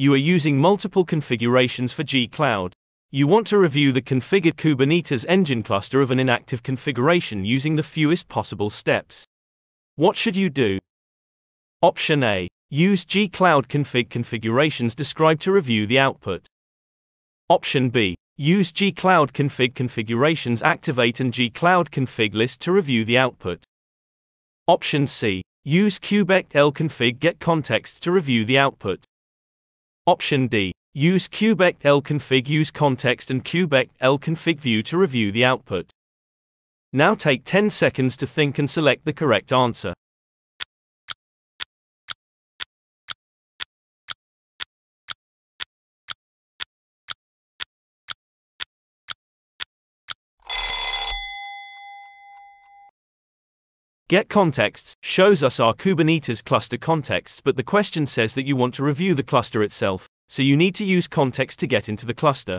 You are using multiple configurations for gcloud. You want to review the configured Kubernetes engine cluster of an inactive configuration using the fewest possible steps. What should you do? Option A. Use gcloud config configurations described to review the output. Option B. Use gcloud config configurations activate and gcloud config list to review the output. Option C. Use kubectl config get context to review the output. Option D. Use kubectl config use context and kubectl config view to review the output. Now take 10 seconds to think and select the correct answer. Get contexts shows us our Kubernetes cluster contexts, but the question says that you want to review the cluster itself, so you need to use context to get into the cluster.